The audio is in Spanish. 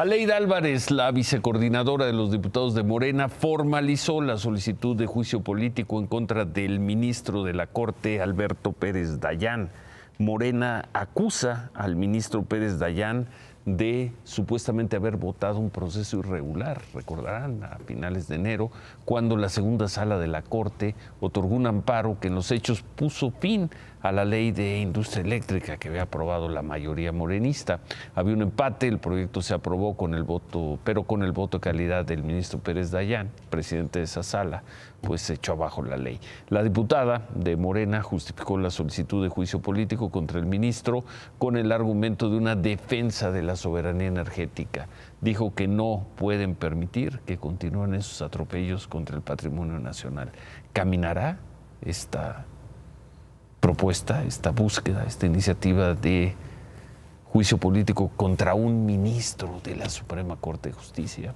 Aleida Álvarez, la vicecoordinadora de los diputados de Morena, formalizó la solicitud de juicio político en contra del ministro de la Corte, Alberto Pérez Dayán. Morena acusa al ministro Pérez Dayán de supuestamente haber votado un proceso irregular, recordarán, a finales de enero, cuando la segunda sala de la Corte otorgó un amparo que en los hechos puso fin a la ley de industria eléctrica que había aprobado la mayoría morenista. Había un empate, el proyecto se aprobó con el voto, pero con el voto de calidad del ministro Pérez Dayán, presidente de esa sala, pues se echó abajo la ley. La diputada de Morena justificó la solicitud de juicio político contra el ministro con el argumento de una defensa de la soberanía energética. Dijo que no pueden permitir que continúen esos atropellos contra el patrimonio nacional. ¿Caminará esta propuesta, esta búsqueda, esta iniciativa de juicio político contra un ministro de la Suprema Corte de Justicia.